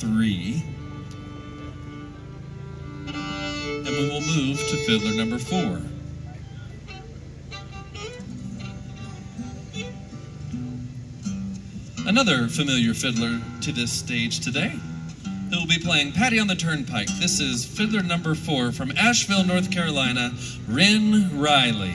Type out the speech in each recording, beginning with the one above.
three. And we will move to fiddler number four. Another familiar fiddler to this stage today who will be playing Patty on the Turnpike. This is fiddler number four from Asheville, North Carolina, Ryn Riley.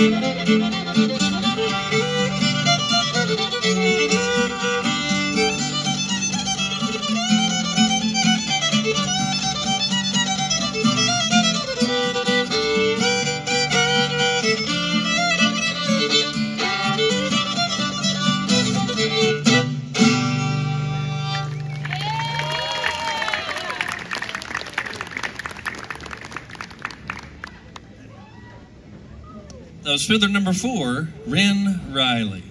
Música That was fiddler number four, Ryn Riley.